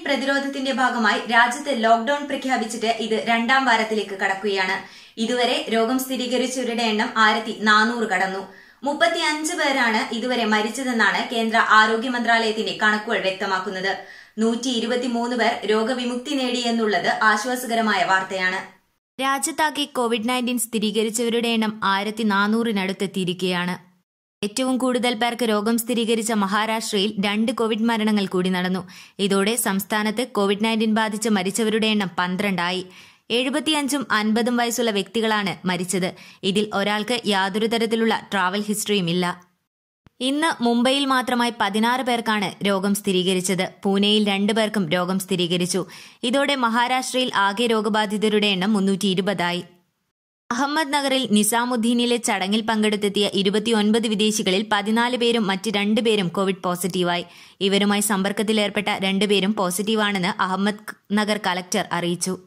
Covid പ്രതിരോധത്തിന്റെ ഭാഗമായി രാജ്യത്ത് ലോക്ഡൌൺ പ്രഖ്യാപിച്ചിട്ട് ഇത് രണ്ടാം വാരത്തിലേക്ക് കടക്കുകയാണ്. ഇതുവരെ രോഗം സ്ഥിരീകരിച്ചവരുടെ എണ്ണം ആയിരത്തി നാനൂറ് കടന്നു. മുപ്പത്തിയഞ്ച് പേരാണ് ഇതുവരെ മരിച്ചതെന്നാണ് കേന്ദ്ര ആരോഗ്യ മന്ത്രാലയത്തിന്റെ കണക്കുകൾ വ്യക്തമാക്കുന്നത്. നൂറ്റി ഇരുപത്തിമൂന്ന് പേർ രോഗവിമുക്തി നേടിയെന്നുള്ളത് ആശ്വാസകരമായ വാർത്തയാണ്. രാജ്യത്താകെ കോവിഡ് നയന്റീൻ സ്ഥിരീകരിച്ചവരുടെ എണ്ണം ആയിരത്തി നാനൂറിനടുത്തെത്തിയിരിക്കുകയാണ്. ഏറ്റവും കൂടുതൽ പേർക്ക് രോഗം സ്ഥിരീകരിച്ച മഹാരാഷ്ട്രയിൽ രണ്ട് കോവിഡ് മരണങ്ങൾ കൂടി നടന്നു. ഇതോടെ സംസ്ഥാനത്ത് കോവിഡ് നയന്റീൻ ബാധിച്ച് മരിച്ചവരുടെ എണ്ണം പന്ത്രണ്ടായി. എഴുപത്തിയഞ്ചും അൻപതും വയസ്സുള്ള വ്യക്തികളാണ് മരിച്ചത്. ഇതിൽ ഒരാൾക്ക് യാതൊരു തരത്തിലുള്ള ട്രാവൽ ഹിസ്റ്ററിയുമില്ല. ഇന്ന് മുംബൈയിൽ മാത്രമായി പതിനാറ് പേർക്കാണ് രോഗം സ്ഥിരീകരിച്ചത്. പൂനെയിൽ രണ്ടു പേർക്കും രോഗം സ്ഥിരീകരിച്ചു. ഇതോടെ മഹാരാഷ്ട്രയിൽ ആകെ രോഗബാധിതരുടെ എണ്ണം മുന്നൂറ്റി ഇരുപതായി. അഹമ്മദ് നഗറിൽ നിസാമുദ്ദീനിലെ ചടങ്ങിൽ പങ്കെടുത്തെത്തിയ ഇരുപത്തിയൊൻപത് വിദേശികളിൽ പതിനാല് പേരും മറ്റ് രണ്ടുപേരും കോവിഡ് പോസിറ്റീവായി. ഇവരുമായി സമ്പർക്കത്തിലേർപ്പെട്ട രണ്ടുപേരും പോസിറ്റീവാണെന്ന് അഹമ്മദ് നഗർ കളക്ടർ അറിയിച്ചു.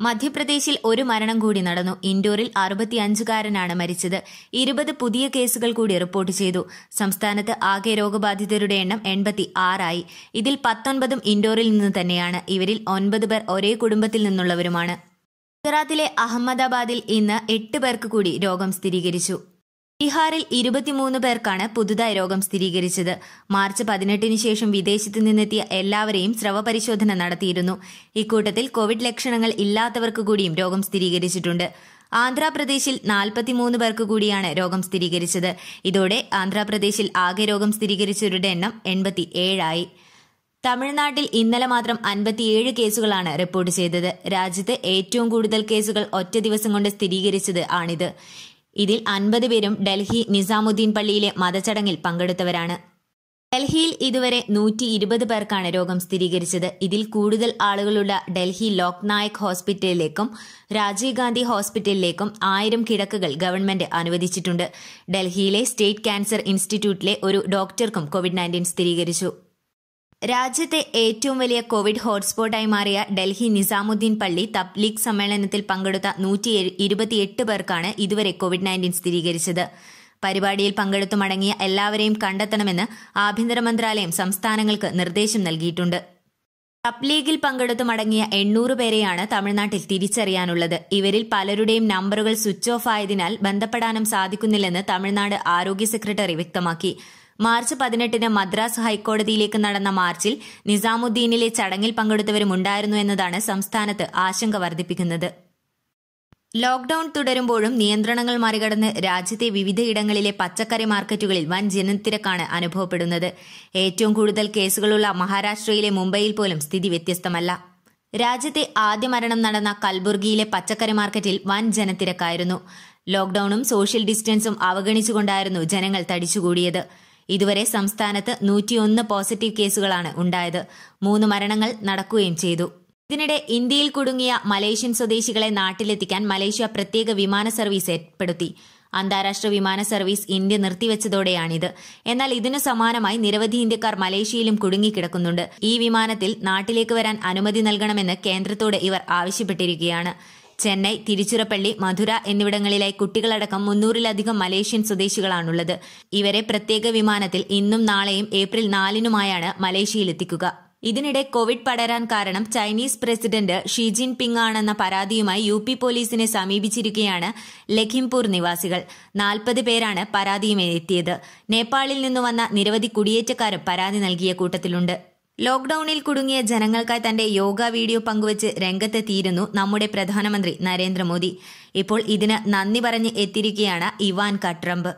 മധ്യപ്രദേശിൽ ഒരു മരണം കൂടി നടന്നു. ഇൻഡോറിൽ അറുപത്തിയഞ്ചുകാരനാണ് മരിച്ചത്. ഇരുപത് പുതിയ കേസുകൾ കൂടി റിപ്പോർട്ട് ചെയ്തു. സംസ്ഥാനത്ത് ആകെ രോഗബാധിതരുടെ എണ്ണം എൺപത്തി ആറായി ഇതിൽ പത്തൊൻപതും ഇൻഡോറിൽ നിന്ന് തന്നെയാണ്. ഇവരിൽ ഒൻപത് പേർ ഒരേ കുടുംബത്തിൽ നിന്നുള്ളവരുമാണ്. ഗുജറാത്തിലെ അഹമ്മദാബാദിൽ ഇന്ന് എട്ട് പേർക്ക് കൂടി രോഗം സ്ഥിരീകരിച്ചു. ബീഹാറിൽ ഇരുപത്തിമൂന്ന് പേർക്കാണ് പുതുതായി രോഗം സ്ഥിരീകരിച്ചത്. മാർച്ച് പതിനെട്ടിന് ശേഷം വിദേശത്ത് നിന്നെത്തിയ എല്ലാവരെയും സ്രവ പരിശോധന നടത്തിയിരുന്നു. ഇക്കൂട്ടത്തിൽ കോവിഡ് ലക്ഷണങ്ങൾ ഇല്ലാത്തവർക്ക് കൂടിയും രോഗം സ്ഥിരീകരിച്ചിട്ടുണ്ട്. ആന്ധ്രാപ്രദേശിൽ നാൽപ്പത്തിമൂന്ന് പേർക്ക് കൂടിയാണ് രോഗം സ്ഥിരീകരിച്ചത്. ഇതോടെ ആന്ധ്രാപ്രദേശിൽ ആകെ രോഗം സ്ഥിരീകരിച്ചവരുടെ എണ്ണം എൺപത്തി ഏഴായി തമിഴ്നാട്ടിൽ ഇന്നലെ മാത്രം അൻപത്തിയേഴ് കേസുകളാണ് റിപ്പോർട്ട് ചെയ്തത്. രാജ്യത്ത് ഏറ്റവും കൂടുതൽ കേസുകൾ ഒറ്റ ദിവസം കൊണ്ട് സ്ഥിരീകരിച്ചത് ആണിത്. ഇതിൽ അൻപത് പേരും ഡൽഹി നിസാമുദ്ദീൻ പള്ളിയിലെ മതചടങ്ങിൽ പങ്കെടുത്തവരാണ്. ഡൽഹിയിൽ ഇതുവരെ നൂറ്റി ഇരുപത് പേർക്കാണ് രോഗം സ്ഥിരീകരിച്ചത്. ഇതിൽ കൂടുതൽ ആളുകളുള്ള ഡൽഹി ലോക്നായക് ഹോസ്പിറ്റലിലേക്കും രാജീവ് ഗാന്ധി ഹോസ്പിറ്റലിലേക്കും ആയിരം കിടക്കുകൾ ഗവൺമെന്റ് അനുവദിച്ചിട്ടുണ്ട്. ഡൽഹിയിലെ സ്റ്റേറ്റ് ക്യാൻസർ ഇൻസ്റ്റിറ്റ്യൂട്ടിലെ ഒരു ഡോക്ടർക്കും കോവിഡ് നയന്റീൻ സ്ഥിരീകരിച്ചു. രാജ്യത്തെ ഏറ്റവും വലിയ കോവിഡ് ഹോട്ട്സ്പോട്ടായി മാറിയ ഡൽഹി നിസാമുദ്ദീൻ പള്ളി തബ്ലീഗ് സമ്മേളനത്തിൽ പങ്കെടുത്ത നൂറ്റി ഇരുപത്തിയെട്ട് പേർക്കാണ് ഇതുവരെ കോവിഡ് നയന്റീൻ സ്ഥിരീകരിച്ചത്. പരിപാടിയിൽ പങ്കെടുത്തു മടങ്ങിയ എല്ലാവരെയും കണ്ടെത്തണമെന്ന് ആഭ്യന്തര മന്ത്രാലയം സംസ്ഥാനങ്ങൾക്ക് നിർദ്ദേശം നൽകിയിട്ടുണ്ട്. തബ്ലീഗിൽ പങ്കെടുത്തു മടങ്ങിയ എണ്ണൂറ് പേരെയാണ് തമിഴ്നാട്ടിൽ തിരിച്ചറിയാനുള്ളത്. ഇവരിൽ പലരുടെയും നമ്പറുകൾ സ്വിച്ച് ഓഫ് ആയതിനാൽ ബന്ധപ്പെടാനും സാധിക്കുന്നില്ലെന്ന് തമിഴ്നാട് ആരോഗ്യ സെക്രട്ടറി വ്യക്തമാക്കി. മാർച്ച് പതിനെട്ടിന് മദ്രാസ് ഹൈക്കോടതിയിലേക്ക് നടന്ന മാർച്ചിൽ നിസാമുദ്ദീനിലെ ചടങ്ങിൽ പങ്കെടുത്തവരുമുണ്ടായിരുന്നു എന്നതാണ് സംസ്ഥാനത്ത് ആശങ്ക വർദ്ധിപ്പിക്കുന്നത്. ലോക്ഡൌൺ തുടരുമ്പോഴും നിയന്ത്രണങ്ങൾ മറികടന്ന് രാജ്യത്തെ വിവിധയിടങ്ങളിലെ പച്ചക്കറി മാർക്കറ്റുകളിൽ വൻ ജനത്തിരക്കാണ് അനുഭവപ്പെടുന്നത്. ഏറ്റവും കൂടുതൽ കേസുകളുള്ള മഹാരാഷ്ട്രയിലെ മുംബൈയിൽ പോലും സ്ഥിതി വ്യത്യസ്തമല്ല. രാജ്യത്തെ ആദ്യ മരണം നടന്ന കൽബുർഗിയിലെ പച്ചക്കറി മാർക്കറ്റിൽ വൻ ജനത്തിരക്കായിരുന്നു. ലോക്ഡൌണും സോഷ്യൽ ഡിസ്റ്റൻസും അവഗണിച്ചുകൊണ്ടായിരുന്നു ജനങ്ങൾ തടിച്ചുകൂടിയത്. ഇതുവരെ സംസ്ഥാനത്ത് നൂറ്റിയൊന്ന് പോസിറ്റീവ് കേസുകളാണ് ഉണ്ടായത്. മൂന്ന് മരണങ്ങൾ നടക്കുകയും ചെയ്തു. ഇതിനിടെ ഇന്ത്യയിൽ കുടുങ്ങിയ മലേഷ്യൻ സ്വദേശികളെ നാട്ടിലെത്തിക്കാൻ മലേഷ്യ പ്രത്യേക വിമാന സർവീസ് ഏർപ്പെടുത്തി. അന്താരാഷ്ട്ര വിമാന സർവീസ് ഇന്ത്യ നിർത്തിവെച്ചതോടെയാണിത്. എന്നാൽ ഇതിനു സമാനമായി നിരവധി ഇന്ത്യക്കാർ മലേഷ്യയിലും കുടുങ്ങിക്കിടക്കുന്നുണ്ട്. ഈ വിമാനത്തിൽ നാട്ടിലേക്ക് വരാൻ അനുമതി നൽകണമെന്ന് കേന്ദ്രത്തോട് ഇവർ ആവശ്യപ്പെട്ടിരിക്കുകയാണ്. ചെന്നൈ തിരുച്ചിറപ്പള്ളി മധുര എന്നിവിടങ്ങളിലായി കുട്ടികളടക്കം മുന്നൂറിലധികം മലേഷ്യൻ സ്വദേശികളാണുള്ളത്. ഇവരെ പ്രത്യേക വിമാനത്തിൽ ഇന്നും നാളെയും ഏപ്രിൽ നാലിനുമായാണ് മലേഷ്യയിലെത്തിക്കുക. ഇതിനിടെ കോവിഡ് പടരാൻ കാരണം Chinese president Xi Jinping ആണെന്ന പരാതിയുമായി യു പി പോലീസിനെ സമീപിച്ചിരിക്കുകയാണ് ലഖിംപൂർ നിവാസികൾ. നാൽപ്പത് പേരാണ് പരാതിയുമായി എത്തിയത്. നേപ്പാളിൽ നിന്നു വന്ന നിരവധി കുടിയേറ്റക്കാരും പരാതി നൽകിയ കൂട്ടത്തിലുണ്ട്. ലോക്ഡൌണിൽ കുടുങ്ങിയ ജനങ്ങൾക്കായി തന്റെ യോഗ വീഡിയോ പങ്കുവച്ച് രംഗത്തെത്തിയിരുന്നു നമ്മുടെ പ്രധാനമന്ത്രി നരേന്ദ്രമോദി. ഇപ്പോൾ ഇതിന് നന്ദി പറഞ്ഞ് എത്തിയിരിക്കുകയാണ് ഇവാൻ ട്രംപ്